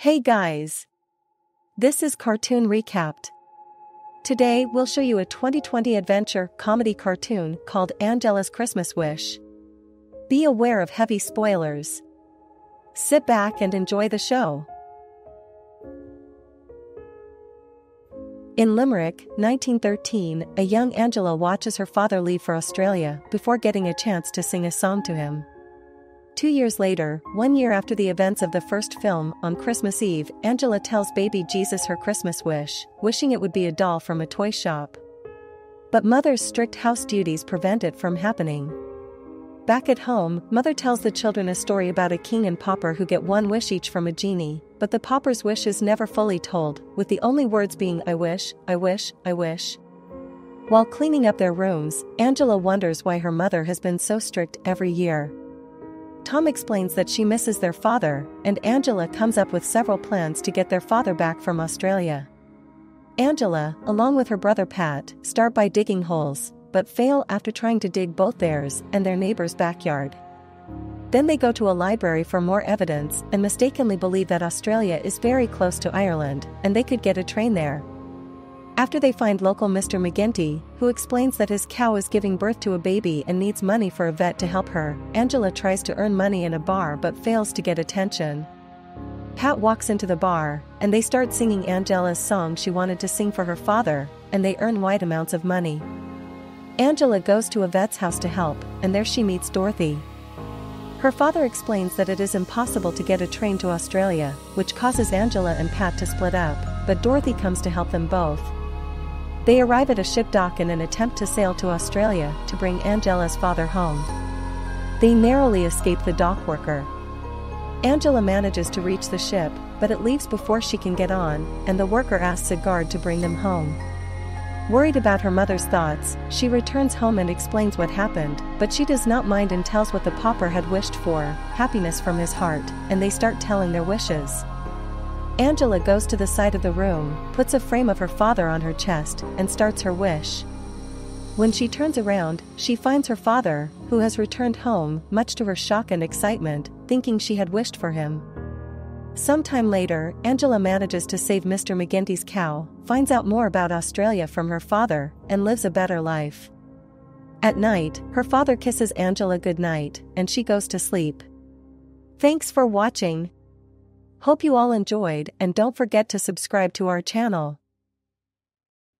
Hey guys! This is Cartoon Recapped. Today we'll show you a 2020 adventure comedy cartoon called Angela's Christmas Wish. Be aware of heavy spoilers. Sit back and enjoy the show. In Limerick, 1913, a young Angela watches her father leave for Australia before getting a chance to sing a song to him. Two years later, one year after the events of the first film, on Christmas Eve, Angela tells baby Jesus her Christmas wish, wishing it would be a doll from a toy shop. But mother's strict house duties prevent it from happening. Back at home, Mother tells the children a story about a king and pauper who get one wish each from a genie, but the pauper's wish is never fully told, with the only words being I wish, I wish, I wish. While cleaning up their rooms, Angela wonders why her mother has been so strict every year. Tom explains that she misses their father, and Angela comes up with several plans to get their father back from Australia. Angela, along with her brother Pat, start by digging holes, but fail after trying to dig both theirs and their neighbor's backyard. Then they go to a library for more evidence and mistakenly believe that Australia is very close to Ireland and they could get a train there. After they find local Mr. McGinty, who explains that his cow is giving birth to a baby and needs money for a vet to help her, Angela tries to earn money in a bar but fails to get attention. Pat walks into the bar, and they start singing Angela's song she wanted to sing for her father, and they earn wide amounts of money. Angela goes to a vet's house to help, and there she meets Dorothy. Her father explains that it is impossible to get a train to Australia, which causes Angela and Pat to split up, but Dorothy comes to help them both. They arrive at a ship dock in an attempt to sail to Australia to bring Angela's father home. They narrowly escape the dock worker. Angela manages to reach the ship, but it leaves before she can get on, and the worker asks a guard to bring them home. Worried about her mother's thoughts, she returns home and explains what happened, but she does not mind and tells what the pauper had wished for happiness from his heart, and they start telling their wishes. Angela goes to the side of the room, puts a frame of her father on her chest, and starts her wish. When she turns around, she finds her father, who has returned home, much to her shock and excitement, thinking she had wished for him. Sometime later, Angela manages to save Mr. McGinty's cow, finds out more about Australia from her father, and lives a better life. At night, her father kisses Angela goodnight, and she goes to sleep. Thanks for watching. Hope you all enjoyed and don't forget to subscribe to our channel.